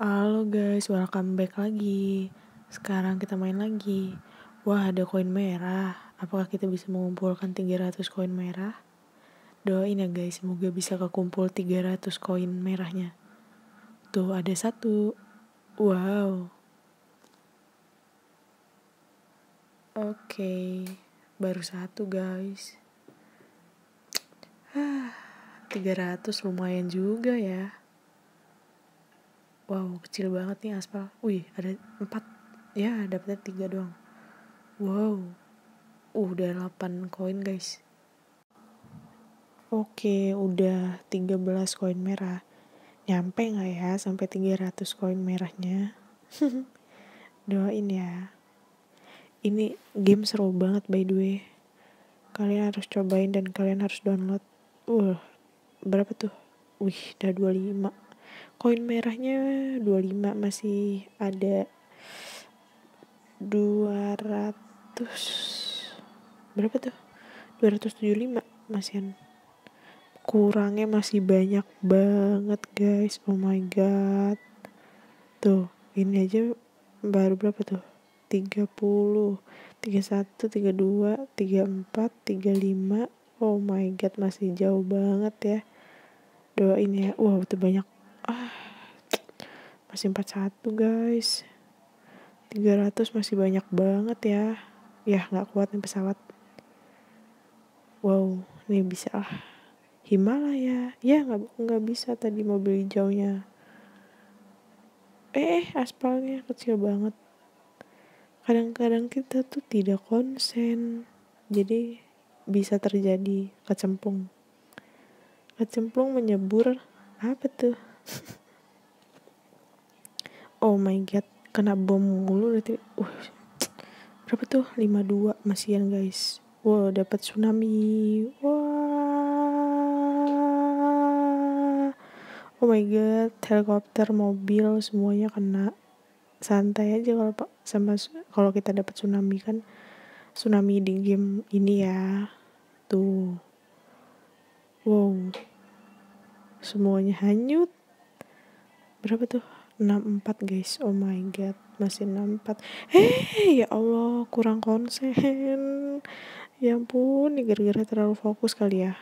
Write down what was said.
Halo guys, welcome back lagi. Sekarang kita main lagi. Wah, ada koin merah. Apakah kita bisa mengumpulkan 300 koin merah? Doain ya guys, semoga bisa kekumpul 300 koin merahnya. Tuh, ada satu. Wow. Oke, baru satu guys. 300 lumayan juga ya. Wow, kecil banget nih aspal. Wih, ada empat. Ya, dapetnya tiga doang. Wow. Uh, udah 8 koin, guys. Oke, udah 13 koin merah. Nyampe nggak ya sampai 300 koin merahnya? Doain ya. Ini game seru banget by the way. Kalian harus cobain dan kalian harus download. Uh, berapa tuh? Wih, udah 25 koin merahnya 25 masih ada 200 berapa tuh? 275 masih kurangnya masih banyak banget guys. Oh my god. Tuh ini aja baru berapa tuh? 30 31 32 34 35 oh my god masih jauh banget ya. Doain ya. Wow tuh banyak ah masih 41 guys. 300 masih banyak banget ya. Ya nggak kuat nih pesawat. Wow ini bisa lah. Himalaya. Ya nggak nggak bisa tadi mobil hijaunya. Eh, aspalnya kecil banget. Kadang-kadang kita tuh tidak konsen. Jadi bisa terjadi kecemplung. Kecemplung menyebur apa tuh oh my god kena bom mulu nanti uh berapa tuh? 52 masian guys. Wow dapat tsunami. Wah. Oh my god helikopter mobil semuanya kena. Santai aja kalau pak sama kalau kita dapat tsunami kan. Tsunami di game ini ya. Tuh. Wow. Semuanya hanyut berapa tuh? 64 guys. Oh my god masih 64 eh ya Allah kurang konsen. Ya ampun ini gara-gara terlalu fokus kali ya